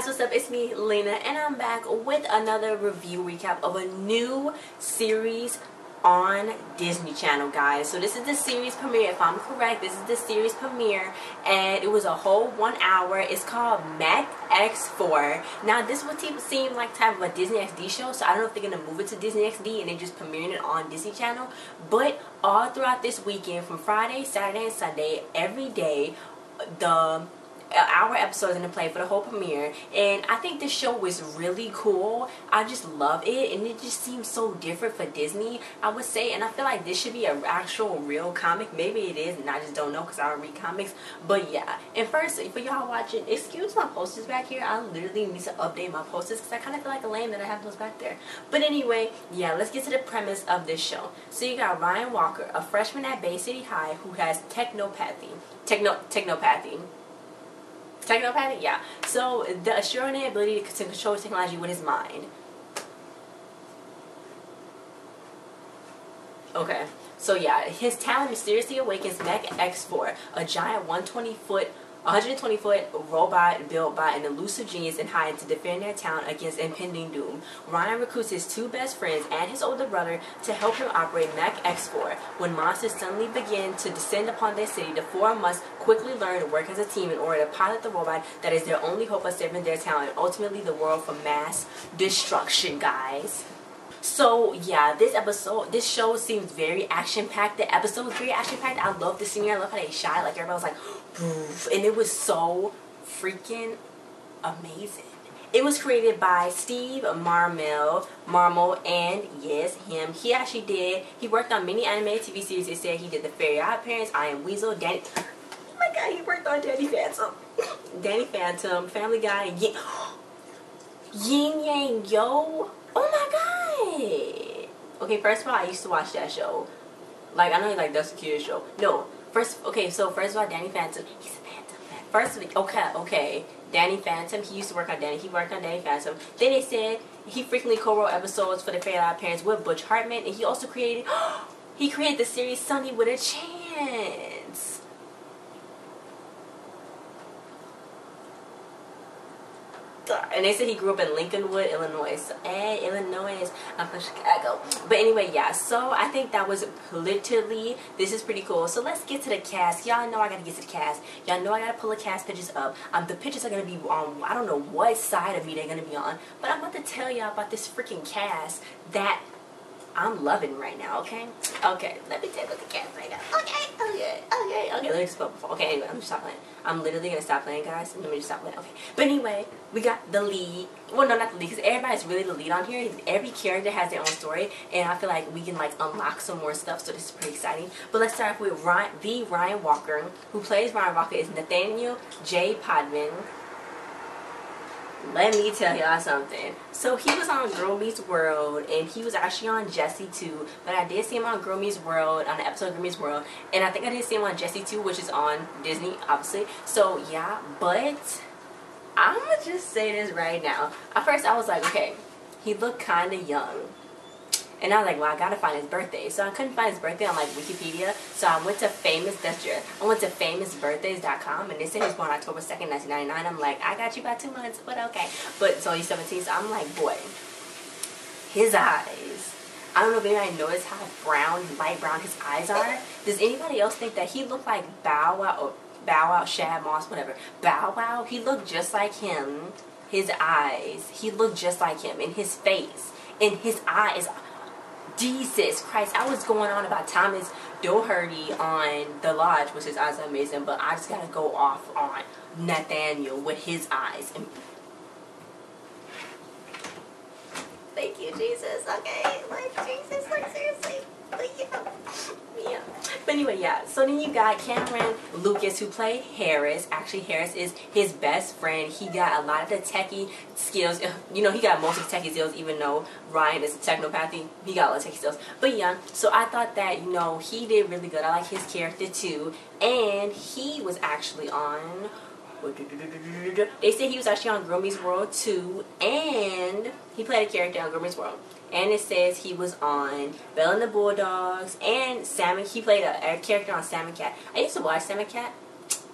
guys, what's up? It's me, Lina, and I'm back with another review recap of a new series on Disney Channel, guys. So this is the series premiere, if I'm correct. This is the series premiere, and it was a whole one hour. It's called Mech X4. Now, this would seem like type of a Disney XD show, so I don't know if they're going to move it to Disney XD and then just premiering it on Disney Channel. But all throughout this weekend, from Friday, Saturday, and Sunday, every day, the hour episodes in the play for the whole premiere and I think this show was really cool. I just love it and it just seems so different for Disney I would say and I feel like this should be an actual real comic. Maybe it is and I just don't know because I don't read comics but yeah. And first for y'all watching excuse my posters back here. I literally need to update my posters because I kind of feel like a lame that I have those back there. But anyway yeah let's get to the premise of this show. So you got Ryan Walker a freshman at Bay City High who has technopathy techno technopathy Technopathy? Yeah. So, the extraordinary ability to control technology with his mind. Okay. So, yeah, his talent mysteriously awakens Mech X4, a giant 120 foot 120 foot robot built by an elusive genius and hired to defend their town against impending doom. Ryan recruits his two best friends and his older brother to help him operate Mech X4. When monsters suddenly begin to descend upon their city, the four must quickly learn to work as a team in order to pilot the robot that is their only hope of saving their town and ultimately the world from mass destruction, guys. So yeah, this episode, this show seems very action packed. The episode was very action packed. I love the scenery. I love how they shot. Like everybody was like, and it was so freaking amazing. It was created by Steve Marmel, Marmel, and yes, him. He actually did. He worked on many animated TV series. They said he did the Fairy Odd Parents, I Am Weasel, Danny. Oh my God, he worked on Danny Phantom, Danny Phantom, Family Guy, Yin, Yin Yang Yo. Oh my God. Okay, first of all, I used to watch that show. Like I know, like that's a kid show. No, First, okay, so first of all, Danny Phantom, he's a Phantom. First, of all, okay, okay, Danny Phantom, he used to work on Danny, he worked on Danny Phantom. Then they said he frequently co-wrote episodes for the Fairly Odd Parents with Butch Hartman, and he also created, he created the series Sonny with a Chance. And they said he grew up in Lincolnwood, Illinois. So, hey, Illinois, I'm from Chicago. But anyway, yeah. So I think that was literally. This is pretty cool. So let's get to the cast. Y'all know I gotta get to the cast. Y'all know I gotta pull the cast pictures up. Um, the pictures are gonna be on. I don't know what side of me they're gonna be on, but I'm about to tell y'all about this freaking cast that I'm loving right now, okay? Okay, let me take a look at right now. Okay, okay, okay, okay, let me just before. Okay, anyway, I'm just stop playing. I'm literally gonna stop playing, guys. Let me just stop playing. Okay, but anyway, we got the lead. Well, no, not the lead, because everybody's really the lead on here. Every character has their own story, and I feel like we can like unlock some more stuff, so this is pretty exciting. But let's start off with Ryan, the Ryan Walker, who plays Ryan Walker is Nathaniel J. Potvin let me tell y'all something. So he was on Girl Meets World, and he was actually on Jessie too. But I did see him on Girl Meets World, on the episode of Girl Meets World, and I think I did see him on Jessie too, which is on Disney, obviously. So yeah, but I'm gonna just say this right now. At first, I was like, okay, he looked kind of young. And I was like, well, I gotta find his birthday. So I couldn't find his birthday on like Wikipedia. So I went to famous, that's your, I went to famousbirthdays.com and they said he was born October 2nd, 1999. I'm like, I got you by two months, but okay. But it's only 17, so I'm like, boy, his eyes. I don't know if anybody noticed how brown, light brown his eyes are. Does anybody else think that he looked like Bow Wow, or Bow Wow, Shad Moss, whatever. Bow Wow, he looked just like him. His eyes, he looked just like him. In his face, in his eyes Jesus Christ, I was going on about Thomas Doherty on The Lodge, which is eyes amazing, but I just gotta go off on Nathaniel with his eyes. And Jesus. Okay, like Jesus, like seriously. yeah. yeah. But anyway, yeah. So then you got Kamran Lucas who played Harris. Actually, Harris is his best friend. He got a lot of the techie skills. You know, he got most of the techie skills, even though Ryan is a technopathy. He got a lot of techie skills. But yeah, so I thought that, you know, he did really good. I like his character too. And he was actually on they said he was actually on Girl World too, and he played a character on Girl World. And it says he was on Bell and the Bulldogs and Salmon. He played a, a character on Sam and Cat. I used to watch Sam and Cat.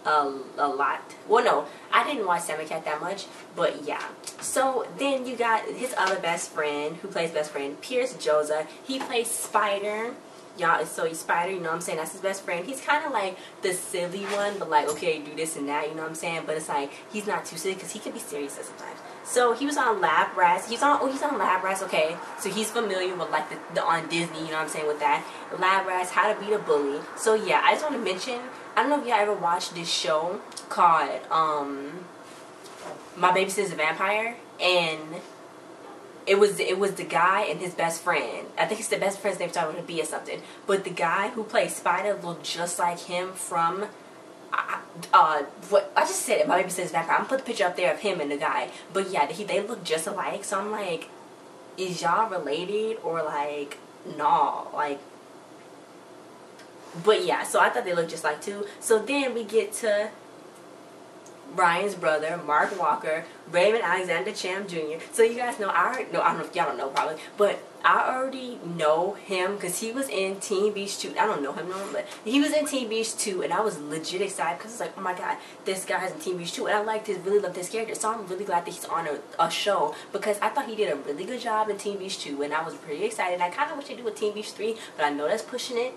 a, a lot. Well, no, I didn't watch Sam and Cat that much, but yeah. So then you got his other best friend who plays best friend, Pearce Joza. He plays Spider. Y'all, is so Spider, you know what I'm saying? That's his best friend. He's kind of like the silly one, but like, okay, do this and that, you know what I'm saying? But it's like, he's not too silly because he can be serious sometimes. So he was on Lab Rats. He's on, oh, he's on Lab Rats, okay. So he's familiar with like the, the on Disney, you know what I'm saying, with that. Lab Rats, How to Beat a Bully. So yeah, I just want to mention, I don't know if y'all ever watched this show called, um, My Babysitter's a Vampire. And it was it was the guy and his best friend. I think it's the best friend's name started with a B or something. But the guy who plays Spider looked just like him from uh, what I just said it. My baby says vampire. I'm gonna put the picture up there of him and the guy. But yeah, he they look just alike. So I'm like, is y'all related or like, nah, like. But yeah, so I thought they looked just like too. So then we get to Ryan's brother, Mark Walker, Raymond Alexander Cham Jr. So you guys know, I already, no, I don't know if y'all don't know probably, but I already know him because he was in Teen Beach 2. I don't know him, no, but he was in Teen Beach 2, and I was legit excited because it's like, oh my god, this guy's in Teen Beach 2, and I liked his, really loved his character. So I'm really glad that he's on a, a show because I thought he did a really good job in Teen Beach 2, and I was pretty excited. I kind of wish they do with Teen Beach 3, but I know that's pushing it.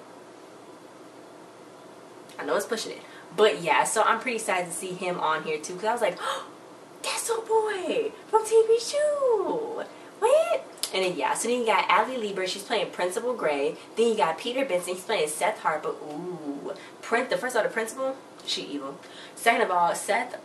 I know it's pushing it. But yeah, so I'm pretty excited to see him on here too because I was like, oh, that's our boy from TV 2. What? And then yeah, so then you got Ali Lieber, she's playing Principal Gray. Then you got Peter Benson, he's playing Seth Harper. Ooh, Print the first of all, the principal, she evil. Second of all, Seth,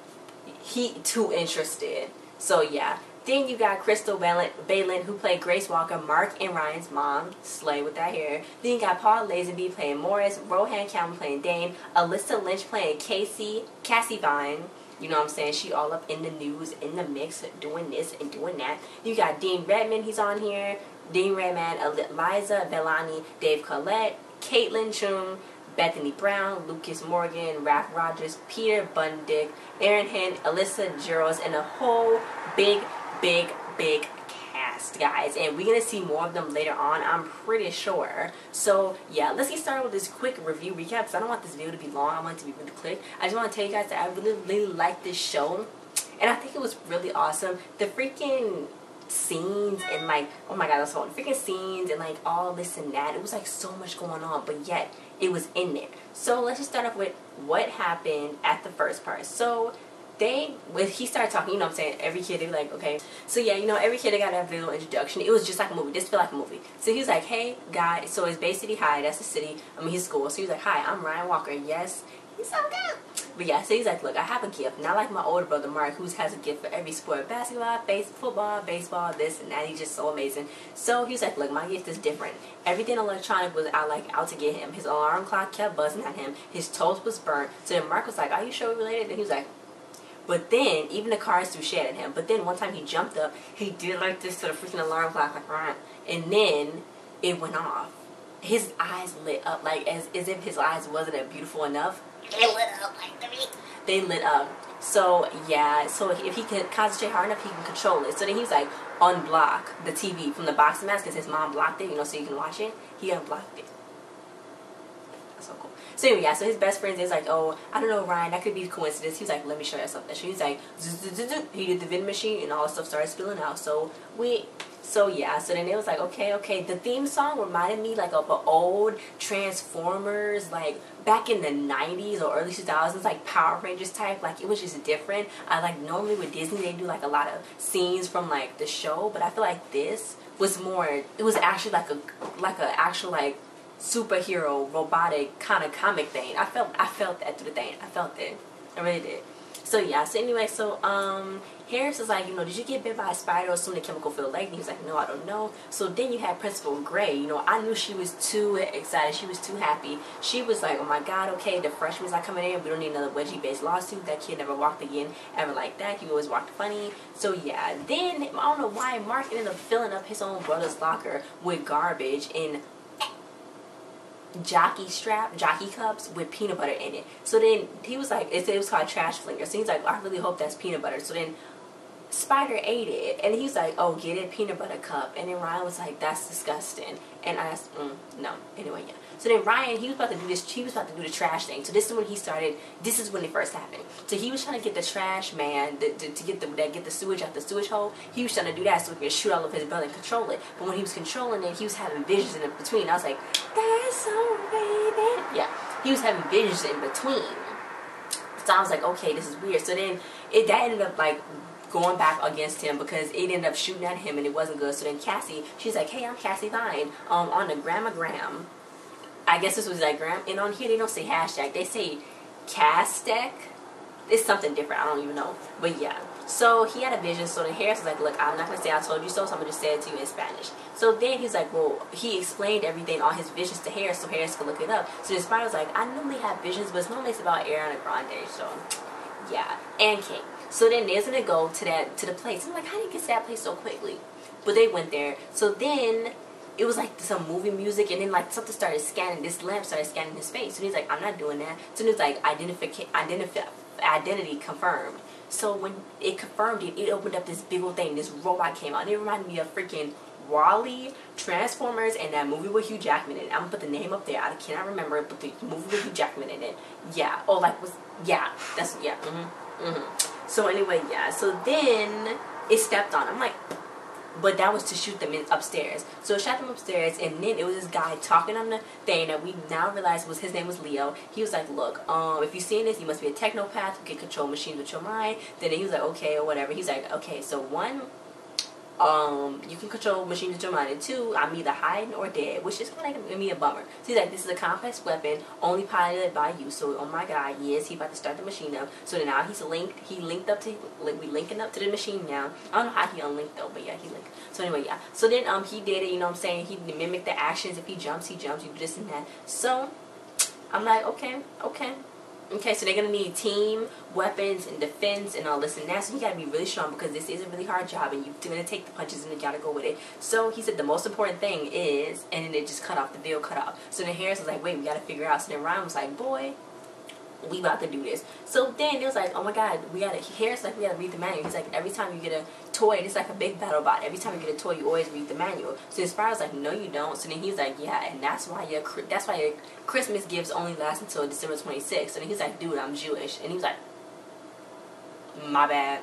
he too interested. So yeah. Then you got Crystal Balin, who played Grace Walker, Mark and Ryan's mom, slay with that hair. Then you got Paul Lazenby playing Morris, Rohan Campbell playing Dane, Alyssa Lynch playing Casey, Cassie Vine. You know what I'm saying? She all up in the news, in the mix, doing this and doing that. You got Dean Redman, he's on here. Dean Redman, Eliza Vellani, Dave Collette, Caitlin Chung, Bethany Brown, Lucas Morgan, Raph Rogers, Peter Bundick, Aaron Hinn, Alyssa Giros, and a whole big, big, big cast, guys. And we're going to see more of them later on, I'm pretty sure. So, yeah, let's get started with this quick review recap because I don't want this video to be long. I want it to be really quick. I just want to tell you guys that I really, really like this show. And I think it was really awesome. The freaking scenes and like oh my god that's all freaking scenes and like all this and that it was like so much going on but yet it was in there so let's just start off with what happened at the first part so they when he started talking, you know what I'm saying, every kid they be like, okay. So yeah, you know, every kid they got that little introduction. It was just like a movie. This feel like a movie. So he was like, Hey guy so it's Bay City High, that's the city, I mean his school. So he was like, Hi, I'm Ryan Walker, yes. He's so good. But yeah, so he's like, look, I have a gift. Not like my older brother Mark, who has a gift for every sport. Basketball, base, football, baseball, this and that. He's just so amazing. So he's like, look, my gift is different. Everything electronic was out like out to get him. His alarm clock kept buzzing at him. His toast was burnt. So then Mark was like, are you sure related? And he was like, but then, even the cars threw shit at him. But then one time he jumped up, he did like this to the freaking alarm clock, like, right. And then it went off. His eyes lit up, like as, as if his eyes wasn't beautiful enough. They lit up like the They lit up. So, yeah, so if he can concentrate hard enough, he can control it. So then he's like, unblock the TV from the boxing match because his mom blocked it, you know, so you can watch it. He unblocked it. So cool. So anyway, yeah, so his best friend is like, oh, I don't know, Ryan, that could be a coincidence. He's like, let me show you something. So he's like, he did the vending machine and all stuff started spilling out. So we, so yeah, so then it was like, okay, okay. The theme song reminded me like of an old Transformers, like back in the 90s or early 2000s, like Power Rangers type. Like it was just different. I like normally with Disney they do like a lot of scenes from like the show, but I feel like this was more. It was actually like a like a actual like superhero robotic kind of comic thing. I felt I felt that through the thing. I felt it. I really did. So yeah, so anyway, so um Harris is like, you know, did you get bit by a spider or something chemical filled leg? He was like, no, I don't know. So then you had Principal Gray. You know, I knew she was too excited. She was too happy. She was like, oh my God, okay, the freshmen are coming in. We don't need another wedgie-based lawsuit. That kid never walked again ever like that. He always walked funny. So yeah, then I don't know why Mark ended up filling up his own brother's locker with garbage and jockey strap, jockey cups with peanut butter in it. So then he was like, it, was called trash flinger. So he's like, I really hope that's peanut butter. So then Spider ate it, and he was like, "Oh, get it, peanut butter cup." And then Ryan was like, "That's disgusting." And I asked, mm, "No." Anyway, yeah. So then Ryan, he was about to do this. He was about to do the trash thing. So this is when he started. This is when it first happened. So he was trying to get the trash man the, to, to get the that get the sewage out the sewage hole. He was trying to do that so he could shoot all of his blood and control it. But when he was controlling it, he was having visions in between. I was like, "That's so baby." Yeah, he was having visions in between. So I was like, "Okay, this is weird." So then it that ended up like going back against him because it ended up shooting at him and it wasn't good. So then Cassie, she's like, hey, I'm Cassie Vine um, on the Gramagram. I guess this was like Gram. And on here, they don't say hashtag. They say Castec. It's something different. I don't even know. But yeah. So he had a vision. So then Harris was like, look, I'm not going to say I told you so. So I'm going to just say it to you in Spanish. So then he's like, well, he explained everything, all his visions to Harris so Harris could look it up. So the spider was like, I normally have visions, but it's normally it's about Ariana Grande. So yeah. And King. So then they're gonna go to that to the place. I'm like, how did you get to that place so quickly? But they went there. So then it was like some movie music, and then like something started scanning. This lamp started scanning his face. So he's like, I'm not doing that. So it's like identification, identity confirmed. So when it confirmed it, it opened up this big old thing. This robot came out. And it reminded me of freaking WALL-E, Transformers, and that movie with Hugh Jackman in it. I'm gonna put the name up there. I cannot remember it, but the movie with Hugh Jackman in it. Yeah. Oh, like was yeah. That's yeah. Mm-hmm. Mm-hmm. So anyway, yeah. So then it stepped on. I'm like, but that was to shoot them in upstairs. So shot them upstairs, and then it was this guy talking on the thing that we now realize was his name was Leo. He was like, "Look, um, if you've seen this, you must be a technopath who can control machines with your mind." Then he was like, "Okay," or whatever. He's like, "Okay, so one." Um, you can control machines with your mind. And two, I'm either hiding or dead, which is kind of like me a bummer. So like, this is a complex weapon, only piloted by you. So, oh my God, yes, he about to start the machine up. So now he's linked. He linked up to, like, we linking up to the machine now. I don't know how he unlinked though, but yeah, he linked. So anyway, yeah. So then um, he did it. You know what I'm saying? He mimicked the actions. If he jumps, he jumps. You do this and that. So I'm like, okay, okay. Okay, so they're gonna need team, weapons, and defense, and all this and that. So you gotta be really strong because this is a really hard job, and you're gonna take the punches and you gotta go with it. So he said the most important thing is, and then it just cut off. The video cut off. So then Harris was like, "Wait, we gotta figure out." So then Ryan was like, "Boy, we about to do this. So then it was like, oh my god, we gotta, Harris like, we gotta read the manual. He's like, every time you get a toy, it's like a big battle bot. Every time you get a toy, you always read the manual. So Inspire was like, no you don't. So then he's like, yeah, and that's why your, that's why your Christmas gifts only last until December 26th. So then he's like, dude, I'm Jewish. And he was like, my bad.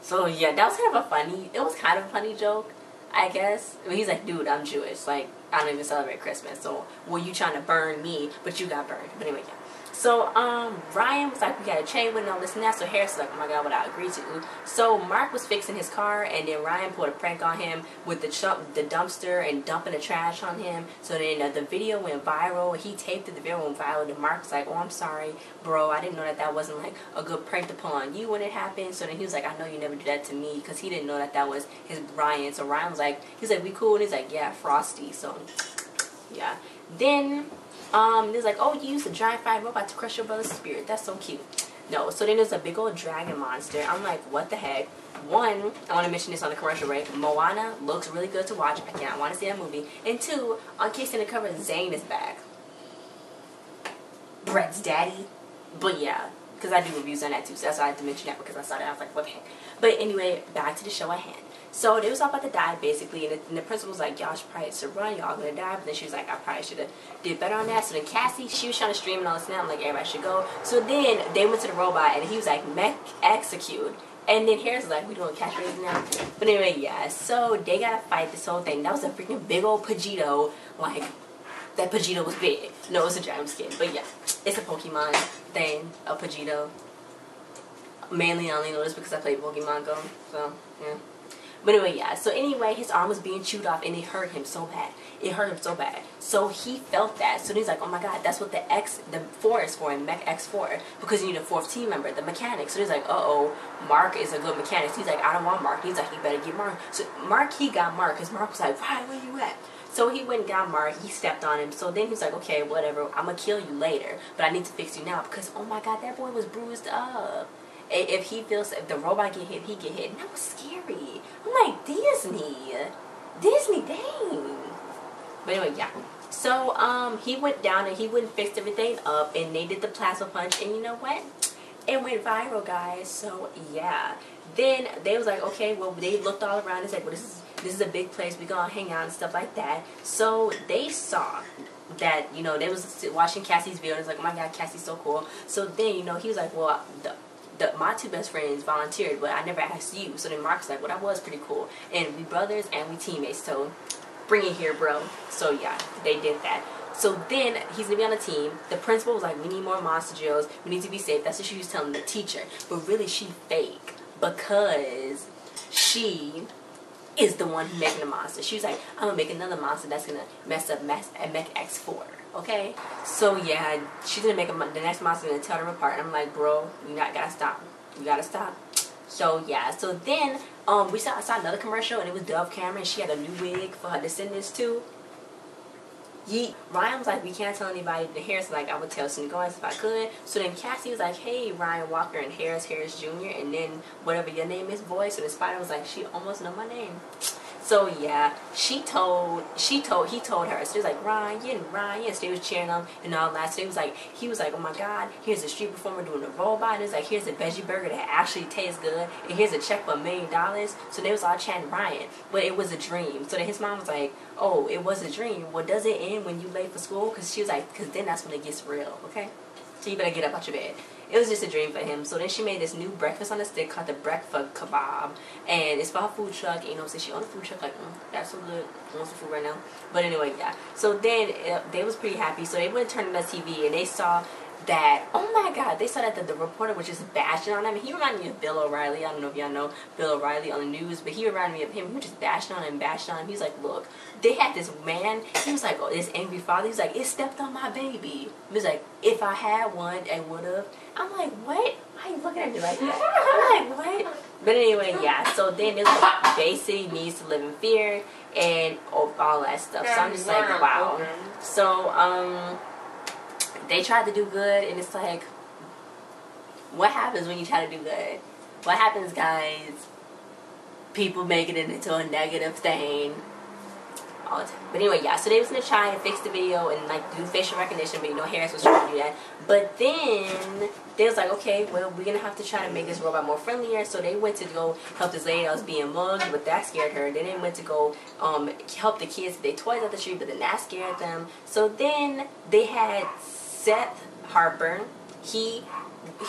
So yeah, that was kind of a funny, it was kind of a funny joke, I guess. I mean, he's like, dude, I'm Jewish. Like, I don't even celebrate Christmas. So, were you trying to burn me, but you got burned. But anyway, yeah. So um, Ryan was like, we got a chain with all this and that. So Harris was like, oh my god, what I agreed to. So Mark was fixing his car, and then Ryan pulled a prank on him with the the dumpster and dumping the trash on him. So then uh, the video went viral. He taped it, the video went viral. And Mark was like, oh, I'm sorry, bro. I didn't know that that wasn't like a good prank to pull on you when it happened. So then he was like, I know you never did that to me because he didn't know that that was his Ryan. So Ryan was like, he's like, we cool, and he's like, yeah, Frosty. So yeah. Then um, there's like, oh, you used a giant fire robot to crush your brother's spirit. That's so cute. No, so then there's a big old dragon monster. I'm like, what the heck? One, I want to mention this on the commercial break. Moana looks really good to watch. I cannot want to see that movie. And two, on K.C. Undercover, Zane is back. Brett's daddy. But yeah, because I do reviews on that too. So that's why I had to mention that because I saw that. I was like, what the heck? But anyway, back to the show at hand. So they was all about to die basically, and the, and the principal was like, y'all should probably should run, y'all gonna die. But then she was like, I probably should have did better on that. So then Cassie, she was trying to stream and all this and. I'm like, everybody should go. So then they went to the robot, and he was like, mech execute. And then Harris was like, we doing catchphrases now? But anyway, yeah. So they gotta fight this whole thing. That was a freaking big old Pidgeotto. Like, that Pidgeotto was big. No, it was a giant skin. But yeah, it's a Pokemon thing, a Pidgeotto. Mainly I only know this because I played Pokemon Go. So, yeah. But anyway, yeah. So anyway, his arm was being chewed off and it hurt him so bad. It hurt him so bad. So he felt that. So he's like, oh my god, that's what the X, the 4 is for in Mech X4. Because you need a fourth team member, the mechanic. So he's like, uh-oh, Mark is a good mechanic. So he's like, I don't want Mark. He's like, you better get Mark. So Mark, he got Mark. Because Mark was like, why, where you at? So he went and got Mark. He stepped on him. So then he's like, okay, whatever. I'm going to kill you later. But I need to fix you now. Because, oh my god, that boy was bruised up if he feels if the robot get hit, he get hit. And that was scary. I'm like Disney, Disney, dang. But anyway, yeah. So um, he went down and he went and fixed everything up, and they did the plasma punch, and you know what? It went viral, guys. So yeah. then they was like, okay, well, they looked all around and said, well, this is this is a big place. We gonna hang out and stuff like that. So they saw that you know they was watching Cassie's video and it's like, oh my god, Cassie's so cool. So then you know he was like, well, the, the, my two best friends volunteered, but I never asked you. So then Mark's like, well, that was pretty cool. And we brothers and we teammates, so bring it here, bro. So yeah, they did that. So then he's gonna be on the team. The principal was like, we need more monster drills. We need to be safe. That's what she was telling the teacher. But really, she fake because she is the one making the monster. She was like, I'm gonna make another monster that's gonna mess up uh, Mech X4. Okay, so yeah, she's gonna make a, the next monster gonna tell them apart. I'm like, bro, you not gotta stop. You gotta stop. So yeah, so then um we saw I saw another commercial and it was Dove Cameron. She had a new wig for her descendants too. Yeet. Ryan was like, we can't tell anybody the Harris. Like, I would tell Cindy Goins if I could. So then Cassie was like, hey, Ryan Walker and Harris, Harris Jr. And then whatever your name is, voice. And the spider was like, she almost know my name. So yeah, she told, she told, he told her. So he was like, Ryan, Ryan. So they was cheering him and all that. So he was like, he was like, oh my God, here's a street performer doing a robot. And it's like, here's a veggie burger that actually tastes good. And here's a check for a million dollars. So they was all chanting Ryan. But it was a dream. So then his mom was like, oh, it was a dream. Well, does it end when you late for school? Because she was like, because then that's when it gets real, okay? So you better get up out your bed it was just a dream for him. So then she made this new breakfast on a stick called the breakfast kebab, and it's for her food truck. you know, so she owned a food truck. Like, mm, that's so good. I want some food right now. But anyway, yeah. So then they was pretty happy. So they went to turn on the TV and they saw that oh my god they saw that the, the reporter was just bashing on him. He reminded me of bill o'reilly. I don't know if y'all know bill o'reilly on the news but he reminded me of him. He was just bashing on him bashing on him. He's like look they had this man he was like oh this angry father. He's like it stepped on my baby. He was like if i had one i would have. I'm like what? Why are you looking at me like that? I'm like what? But anyway yeah so then it's like basically needs to live in fear and all that stuff. So i'm just like wow. so um they tried to do good, and it's like, what happens when you try to do good? What happens, guys? People make it into a negative thing. all the time But anyway, yeah, so they was gonna try and fix the video and like do facial recognition, but you know Harris was trying to do that. But then they was like, okay, well we're gonna have to try to make this robot more friendlier. So they went to go help this lady that was being mugged, but that scared her. Then they went to go um, help the kids they toys at the street, but then that scared them. So then they had Seth Harper, he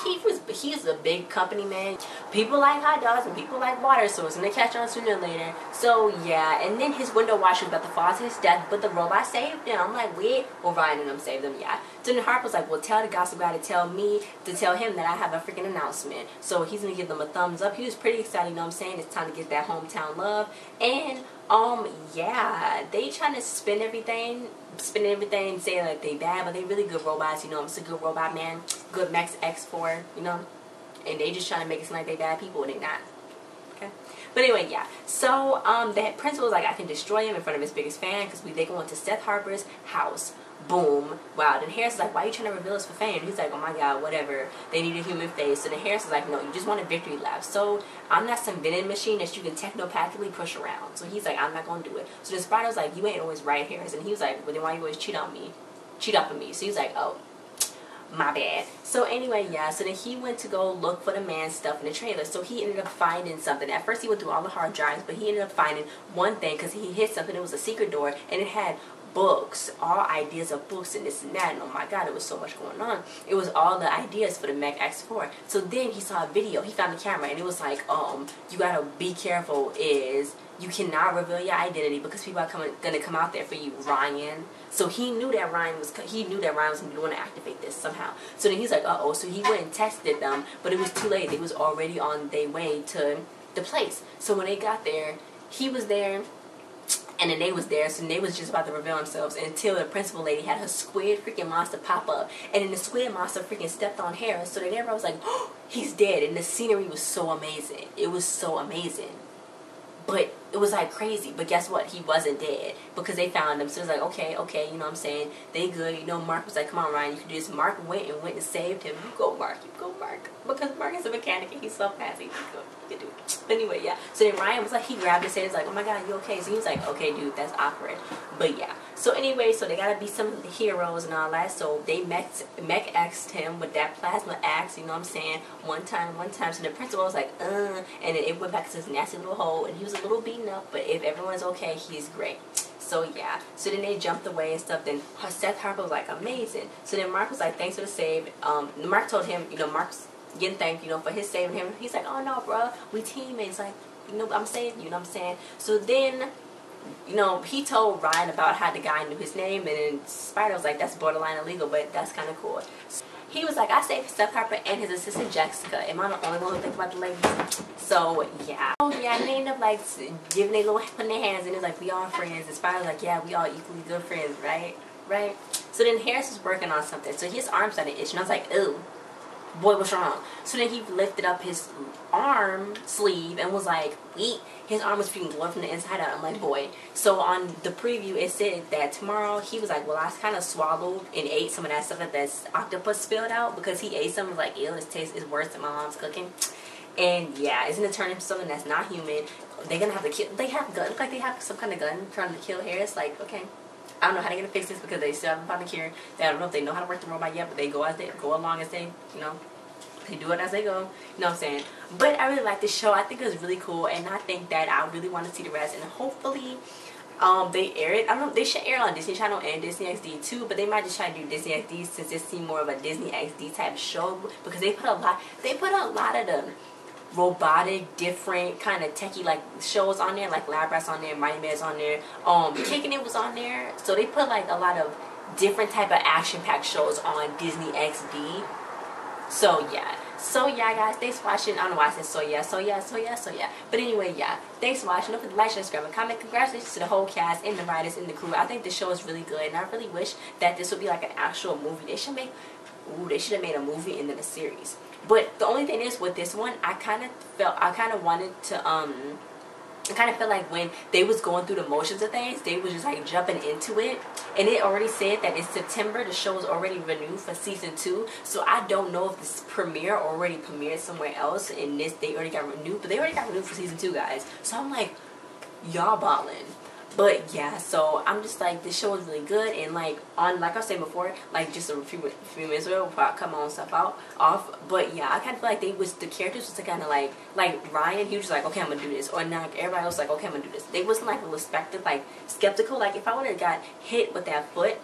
he was he's a big company man. People like hot dogs and people like water, so it's gonna catch on sooner or later. So yeah, and then his window washer was about to fall to his death, but the robot saved him. I'm like, wait, well Ryan and them saved him, yeah. So then Harper was like, well tell the gossip guy to tell me to tell him that I have a freaking announcement. So he's gonna give them a thumbs up. He was pretty excited, you know what I'm saying? It's time to get that hometown love. And um yeah, they trying to spin everything spinning everything, saying like they bad, but they really good robots. You know, I'm just a good robot man, good Mech X4. You know, and they just trying to make it seem like they bad people, and they not. Okay. But anyway, yeah. So um, the principal was like, I can destroy him in front of his biggest fan because we they go into Seth Harper's house. Boom. Wow. Then Harris is like, why are you trying to reveal this for fame? He's like, oh my god, whatever. They need a human face. So then Harris is like, no, you just want a victory lap. So I'm not some vending machine that you can technopathically push around. So he's like, I'm not going to do it. So then Spider's like, you ain't always right, Harris. And he was like, well, then why you always cheat on me? Cheat up on me. So he's like, oh, my bad. So anyway, yeah, so then he went to go look for the man stuff in the trailer. So he ended up finding something. At first he went through all the hard drives, but he ended up finding one thing because he hit something. It was a secret door, and it had books, all ideas of books and this and that. And oh my God, it was so much going on. It was all the ideas for the Mech X4. So then he saw a video. He found the camera and it was like, um, you gotta be careful is you cannot reveal your identity because people are coming, gonna come out there for you, Ryan. So he knew that Ryan was he knew that Ryan was going to activate this somehow. So then he's like, uh oh. So he went and tested them, but it was too late. They was already on their way to the place. So when they got there, he was there and then they was there, so they was just about to reveal themselves until the principal lady had her squid freaking monster pop up, and then the squid monster freaking stepped on Harris, so then everyone was like, oh, he's dead, and the scenery was so amazing. It was so amazing. But it was like crazy. But guess what? He wasn't dead because they found him. So it's like, okay, okay, you know what I'm saying? They good. You know, Mark was like, come on, Ryan, you can do this. Mark went and went and saved him. You go, Mark. You go, Mark. Because Mark is a mechanic and he's so fast. He can go. He can do it. But anyway, yeah. So then Ryan was like, he grabbed his head. He's like, oh my God, you okay? So he was like, okay, dude, that's awkward. But yeah. So anyway, so they gotta be some heroes and all that. So they Mech X'd him with that plasma axe, you know what I'm saying? One time, one time. So the principal was like, uh, and then it went back to this nasty little hole, and he was a little beaten up, but if everyone's okay, he's great. So yeah, so then they jumped away and stuff. Then Seth Harper was like amazing. So then Mark was like, thanks for the save. Um, Mark told him, you know, Mark's getting thanked, you know, for his saving him. He's like, oh no, bro, we teammates. Like, you know, I'm saying, you know, what I'm saying. So then you know, he told Ryan about how the guy knew his name, and then Spider was like, that's borderline illegal, but that's kind of cool. He was like, I saved Seth Harper and his assistant Jessica. Am I the only one who thinks about the ladies? So, yeah. Oh, yeah, and they end up, like, giving their little, putting their hands, and it was like, we all friends. And Spider was like, yeah, we all equally good friends, right? Right? So then Harris was working on something. So his arm started itching. I was like, ooh boy, what's wrong? So then he lifted up his arm sleeve and was like, "Eat." His arm was being blood from the inside out. I'm like, boy. So on the preview, it said that tomorrow he was like, well, I kind of swallowed and ate some of that stuff that this octopus spilled out because he ate some. Was like, ew, taste is worse than my mom's cooking. And yeah, it's gonna turn into something that's not human. They're gonna have to kill. They have gun. Like they have some kind of gun trying to kill Harris. Like, okay. I don't know how they're gonna fix this because they still haven't a cure. They, I don't know if they know how to work the robot yet, but they go as they go along as they, you know, they do it as they go. You know what I'm saying? But I really like this show. I think it was really cool, and I think that I really want to see the rest. And hopefully, um, they air it. I don't know. They should air on Disney Channel and Disney XD too, but they might just try to do Disney XD since it seems more of a Disney XD type show because they put a lot. They put a lot of the robotic, different kind of techie like shows on there, like Lab Rats on there, Mighty Med's on there. Um, Kicking It was on there, so they put like a lot of different type of action packed shows on Disney XD. So yeah. So yeah guys, thanks for watching. I don't know why I said so yeah, so yeah, so yeah, so yeah. But anyway, yeah. Thanks for watching. Don't forget to like, subscribe, and comment. Congratulations to the whole cast and the writers and the crew. I think the show is really good and I really wish that this would be like an actual movie. They should make ooh, they should have made a movie and then a series. But the only thing is with this one, I kinda felt I kinda wanted to um I kind of felt like when they was going through the motions of things, they was just like jumping into it. And it already said that in September, the show is already renewed for season two. So I don't know if this premiere already premiered somewhere else and this, they already got renewed. But they already got renewed for season two, guys. So I'm like, y'all balling. But yeah, so I'm just like this show is really good and like on like I was saying before, like just a few few minutes ago before I come on stuff out off. But yeah, I kind of feel like they was the characters was kind of like like Ryan, he was like okay I'm gonna do this, or now like, everybody else like okay I'm gonna do this. They wasn't like respected, like skeptical. Like if I would have got hit with that foot,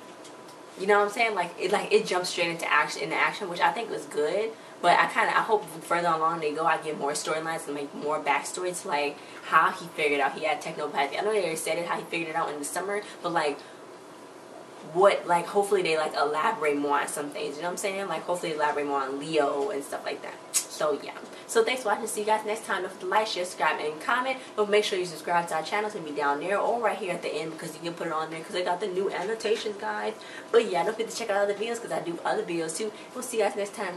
you know what I'm saying? Like it like it jumped straight into action into action, which I think was good. But I kind of I hope further along they go, I get more storylines and make more backstories, like how he figured out he had technopathy. I know they already said it how he figured it out in the summer, but like what like hopefully they like elaborate more on some things. You know what I'm saying? Like hopefully elaborate more on Leo and stuff like that. So yeah. So thanks for watching. See you guys next time. Don't forget to like, share, subscribe, and comment. But make sure you subscribe to our channel. It's to be down there or right here at the end because you can put it on there because they got the new annotations, guys. But yeah, don't forget to check out other videos because I do other videos too. We'll see you guys next time.